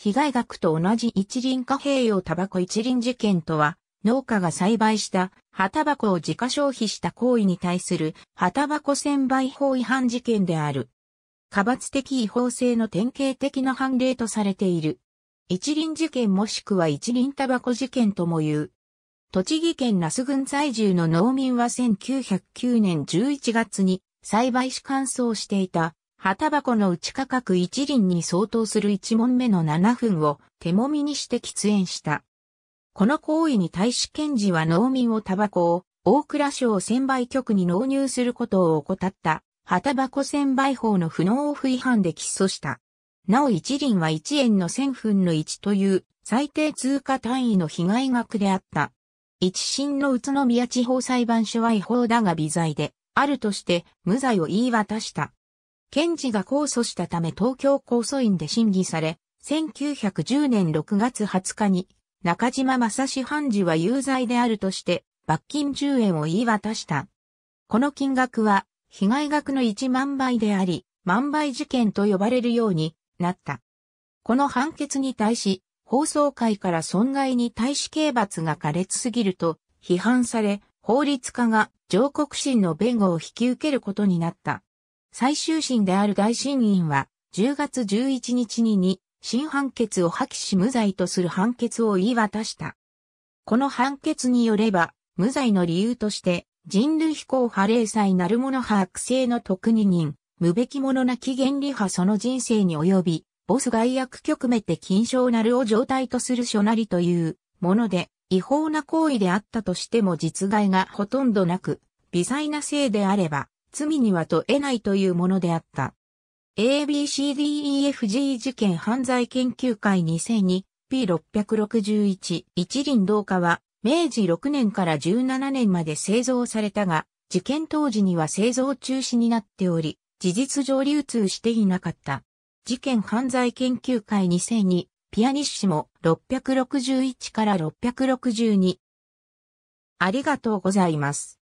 被害額と同じ一輪貨幣用タバコ一輪事件とは、農家が栽培した葉タバコを自家消費した行為に対する葉タバコ専売法違反事件である。過罰的違法性の典型的な判例とされている。一輪事件もしくは一輪タバコ事件とも言う。栃木県那須郡在住の農民は1909年11月に栽培し乾燥していた葉タバコの内価格一輪に相当する一問目の7分を手もみにして喫煙した。この行為に対し検事は農民をタバコを大蔵省専売局に納入することを怠った葉タバコ専売法の不納オフ違反で起訴した。なお一輪は1円の1000分の1という最低通貨単位の被害額であった。一審の宇都宮地方裁判所は違法だが微罪であるとして無罪を言い渡した。検事が控訴したため東京控訴院で審議され、1910年6月20日に中島正史判事は有罪であるとして罰金10円を言い渡した。この金額は被害額の1万倍であり、万倍事件と呼ばれるようになった。この判決に対し、放送会から損害に対し刑罰が苛烈すぎると批判され、法律家が上告審の弁護を引き受けることになった。最終審である大審院は10月11日にに新判決を破棄し無罪とする判決を言い渡した。この判決によれば、無罪の理由として、人類飛行派霊祭なる者派悪性の特二人、無べき者なき原理派その人生に及び、ボス外役局めて金賞なるを状態とする書なりというもので、違法な行為であったとしても実害がほとんどなく、微細なせいであれば、罪には問えないというものであった。ABCDEFG 事件犯罪研究会2002 P661 一輪同化は明治6年から17年まで製造されたが、事件当時には製造中止になっており、事実上流通していなかった。事件犯罪研究会2002、ピアニッシモ661から662。ありがとうございます。